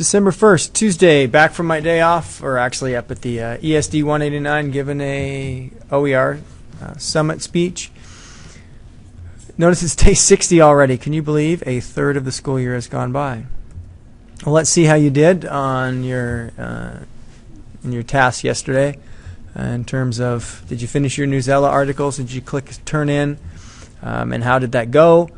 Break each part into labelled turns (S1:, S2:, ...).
S1: December 1st, Tuesday, back from my day off, or actually up at the uh, ESD 189, giving a OER uh, summit speech. Notice it's day 60 already. Can you believe a third of the school year has gone by? Well, let's see how you did on your uh, in your task yesterday. Uh, in terms of, did you finish your Newsela articles? Did you click turn in? Um, and how did that go?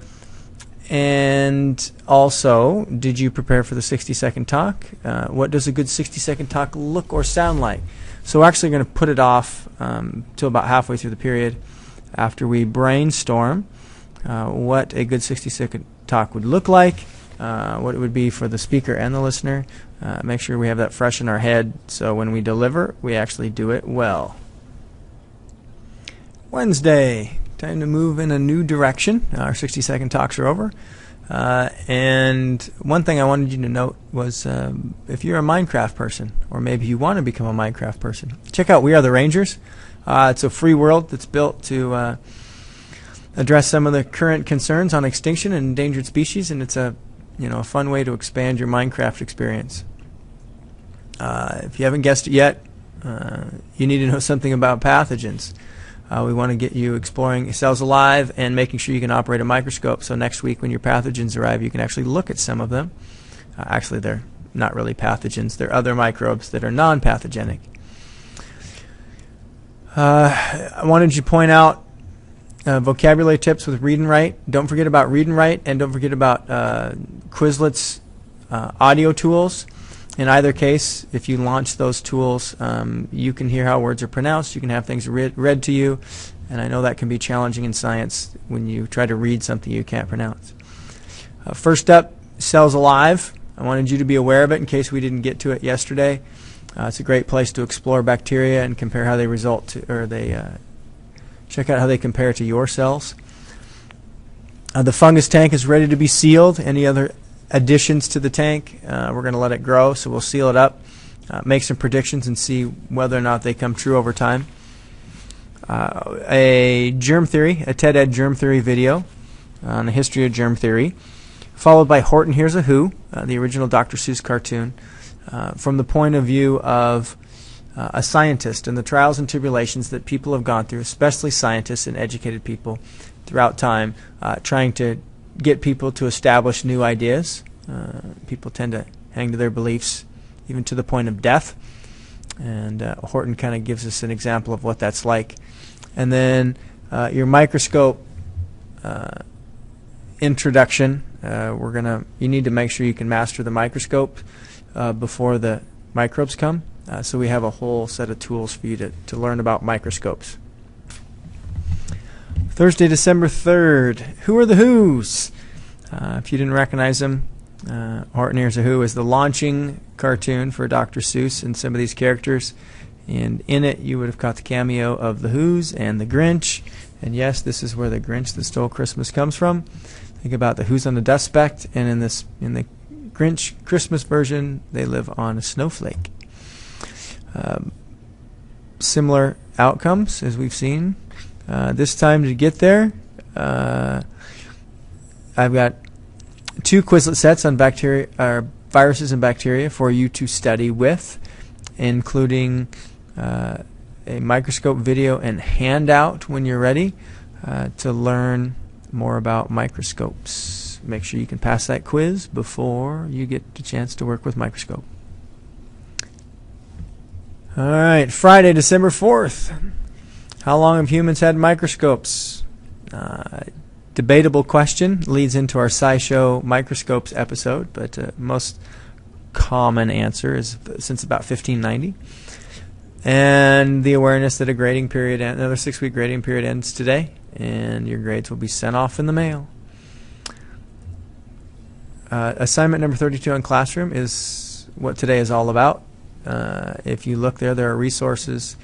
S1: And also, did you prepare for the 60 second talk? Uh, what does a good 60 second talk look or sound like? So we're actually going to put it off um, till about halfway through the period after we brainstorm uh, what a good 60 second talk would look like, uh, what it would be for the speaker and the listener. Uh, make sure we have that fresh in our head so when we deliver, we actually do it well. Wednesday, time to move in a new direction. Our 60 second talks are over. Uh, and one thing I wanted you to note was um, if you're a Minecraft person, or maybe you want to become a Minecraft person, check out We Are the Rangers. Uh, it's a free world that's built to uh, address some of the current concerns on extinction and endangered species, and it's a you know a fun way to expand your Minecraft experience. Uh, if you haven't guessed it yet, uh, you need to know something about pathogens. Uh, we want to get you exploring cells alive and making sure you can operate a microscope. So next week, when your pathogens arrive, you can actually look at some of them. Uh, actually, they're not really pathogens; they're other microbes that are non-pathogenic. Uh, I wanted to point out uh, vocabulary tips with read and write. Don't forget about read and write, and don't forget about uh, Quizlet's uh, audio tools. In either case, if you launch those tools, um, you can hear how words are pronounced. You can have things read, read to you, and I know that can be challenging in science when you try to read something you can't pronounce. Uh, first up, cells alive. I wanted you to be aware of it in case we didn't get to it yesterday. Uh, it's a great place to explore bacteria and compare how they result to, or they uh, check out how they compare to your cells. Uh, the fungus tank is ready to be sealed. Any other additions to the tank. Uh, we're going to let it grow, so we'll seal it up, uh, make some predictions, and see whether or not they come true over time. Uh, a germ theory, a TED Ed germ theory video on the history of germ theory, followed by Horton Hears a Who, uh, the original Dr. Seuss cartoon, uh, from the point of view of uh, a scientist and the trials and tribulations that people have gone through, especially scientists and educated people throughout time, trying to get people to establish new ideas. Uh, people tend to hang to their beliefs even to the point of death. And uh, Horton kind of gives us an example of what that's like. And then uh, your microscope uh, introduction. Uh, we're gonna. You need to make sure you can master the microscope uh, before the microbes come. so we have a whole set of tools for you to, to learn about microscopes. Thursday, December 3rd. Who are the Who's? Uh, if you didn't recognize them, uh, Horton Hears a Who is the launching cartoon for Dr. Seuss and some of these characters. And in it, you would have caught the cameo of the Who's and the Grinch. And yes, this is where the Grinch that stole Christmas comes from. Think about the Who's on the dust speck, and in this in the Grinch Christmas version, they live on a snowflake. Um, similar outcomes as we've seen uh, this time to get there, uh, I've got two Quizlet sets on bacteria or viruses and bacteria for you to study with, including uh, a microscope video and handout when you're ready uh, to learn more about microscopes. Make sure you can pass that quiz before you get the chance to work with microscope. All right, Friday, December 4th. How long have humans had microscopes? Uh, debatable question leads into our SciShow microscopes episode, but uh, most common answer is since about 1590. And the awareness that a grading period, another six week grading period ends today, and your grades will be sent off in the mail. Uh, assignment number 32 on Classroom is what today is all about. Uh, if you look there, there are resources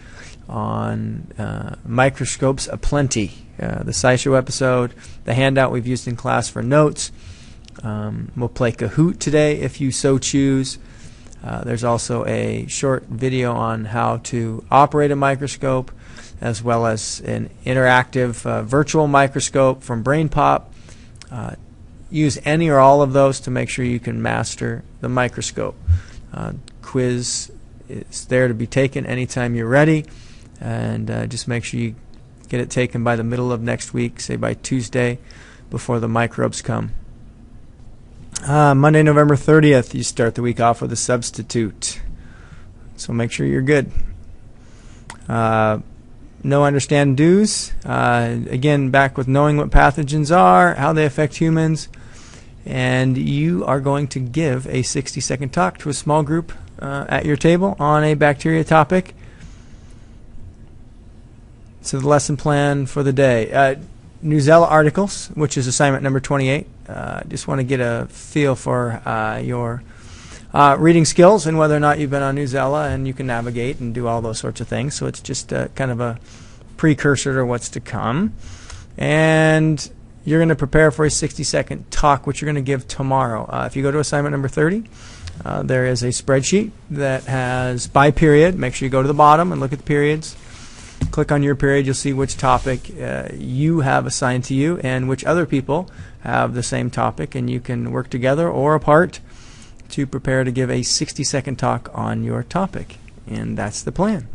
S1: on uh, microscopes aplenty. Uh, the SciShow episode, the handout we've used in class for notes. Um, we'll play Kahoot today if you so choose. Uh, there's also a short video on how to operate a microscope, as well as an interactive uh, virtual microscope from BrainPop. Uh, use any or all of those to make sure you can master the microscope. Uh, quiz is there to be taken anytime you're ready, and uh, just make sure you get it taken by the middle of next week, say by Tuesday, before the microbes come. Uh, Monday, November 30th, you start the week off with a substitute. So make sure you're good. Uh, no understand do's. Uh, again, back with knowing what pathogens are, how they affect humans, and you are going to give a 60 second talk to a small group uh, at your table on a bacteria topic. So, the lesson plan for the day uh, Newsela articles, which is assignment number 28. Uh, just want to get a feel for uh, your uh, reading skills and whether or not you've been on Newsela and you can navigate and do all those sorts of things. So, it's just uh, kind of a precursor to what's to come. And you're going to prepare for a 60 second talk, which you're going to give tomorrow. Uh, if you go to assignment number 30, uh, there is a spreadsheet that has by period. Make sure you go to the bottom and look at the periods. Click on your period, you'll see which topic uh, you have assigned to you and which other people have the same topic, and you can work together or apart to prepare to give a 60 second talk on your topic. And that's the plan.